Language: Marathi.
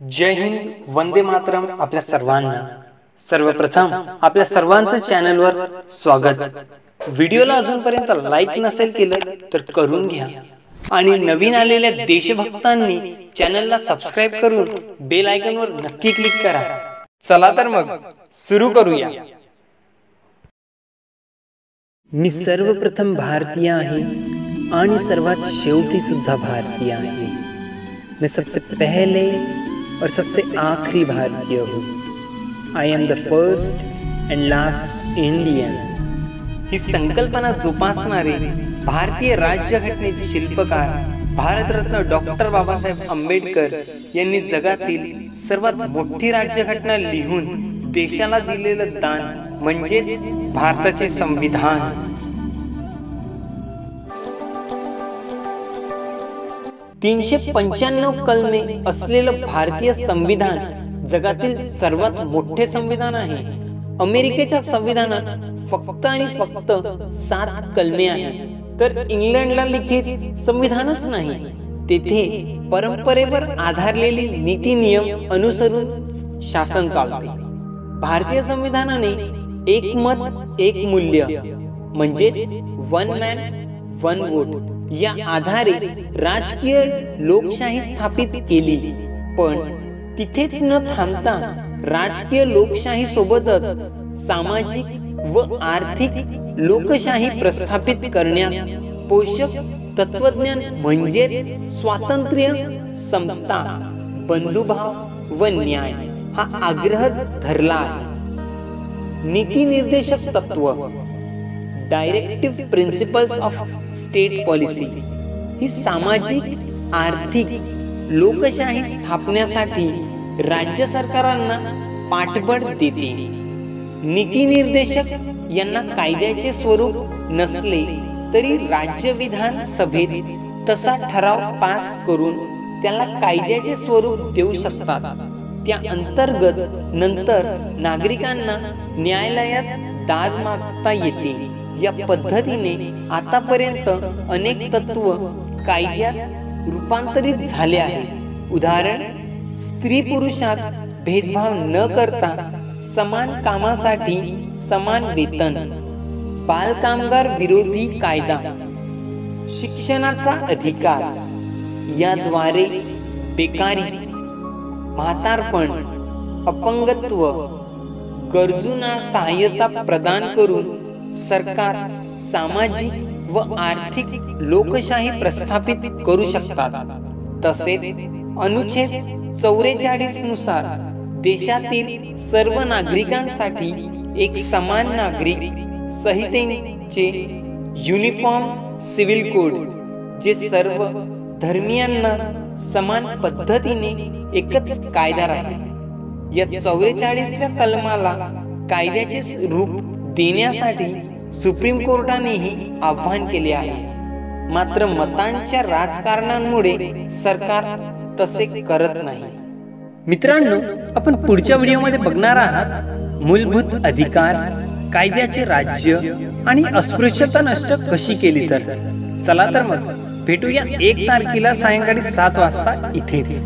जय हिंद वंदे मातरम आपल्या सर्वांना. सर्वप्रथम आपल्या सर्वांचं चॅनलवर स्वागत. व्हिडिओला अजूनपर्यंत लाईक नसेल केलं तर करून घ्या. आणि नवीन आलेल्या देशभक्तांनी चॅनलला सबस्क्राईब करून बेल आयकॉनवर नक्की क्लिक करा. चला तर मग सुरू करूया. मी सर्वप्रथम भारतीय आहे आणि सर्वात शेवटी सुद्धा भारतीय आहे. मैं सबसे पहले और सबसे आखिरी भारतीय हूँ I am the first and last Indian ही संकल्पना जोपासणारे भारतीय राज्यघटनेचे शिल्पकार भारतरत्न डॉक्टर बाबासाहेब आंबेडकर यांनी जगातील सर्वात मोठी राज्यघटना लिहून देशाला दिलेलं दान म्हणजेच भारताचे संविधान. तीनशे पंच्याण्णव कलमे असलेलं भारतीय संविधान जगातील सर्वात मोठे संविधान आहे. अमेरिकेच्या संविधानात फक्त आणि फक्त सात कलमे आहेत. तर इंग्लंडला लिखित संविधानच नाही. तेथे परंपरेवर आधारलेली नीती नियम अनुसरून शासन चालते. भारतीय संविधानाने एक मत एक मूल्य म्हणजे वन मॅन वन वोट या आधारे राजकीय लोकशाही स्थापित केली. पण तिथेच न थांबता राजकीय लोकशाही सोबतच सामाजिक व आर्थिक लोकशाही प्रस्थापित करण्यास पोषक तत्वज्ञान म्हणजे स्वातंत्र्य समता बंधुभाव व न्याय हा आग्रह धरला आहे. नीती निर्देशक तत्व directive principles of state policy ही सामाजिक आर्थिक लोकशाही स्थापण्यासाठी राज्य सरकारांना पाठबळ देते. नीती निर्देशक यांना कायद्याचे स्वरूप नसले तरी राज्य विधान सभेत तसा ठराव पास करून त्याला कायद्याचे स्वरूप देऊ शकतात. त्या अंतर्गत नंतर नागरिकांना न्यायालयात दाद मागता येते. या पद्धतीने आतापर्यंत अनेक तत्व कायद्यात रूपांतरित झाले आहे उदाहरण स्त्री पुरुषात भेदभाव न करता समान कामासाठी समान वेतन बालकामगार विरोधी कायदा शिक्षणाचा अधिकार याद्वारे बेकारी म्हातारपण अपंगत्व गरजूंना सहाय्यता प्रदान करून सरकार सामाजिक व आर्थिक लोकशाही प्रस्थापित करू शकतात. तसेच अनुच्छेद चौवेचाळीसनुसार देशातील सर्व नागरिकांसाठी एक समान नागरिक संहितेचे युनिफॉर्म सिव्हिल कोड जे सर्व धर्मियांना समान पद्धतीने एकच कायदा राहील. या चौवेचाळीसव्या कलमाला कायद्याचे रूप देण्यासाठी सुप्रीम कोर्टानेही आव्हान केले आहे. मात्र मतांच्या राजकारणांमुळे सरकार तसे करत नाही. मित्रांनो आपण पुढच्या व्हिडिओमध्ये बघणार आहात मूलभूत अधिकार कायद्याचे राज्य आणि अस्पृश्यता नष्ट कशी केली तर. चला तर मग भेटूया एक तारखेला सायंकाळी सात वाजता इथेच.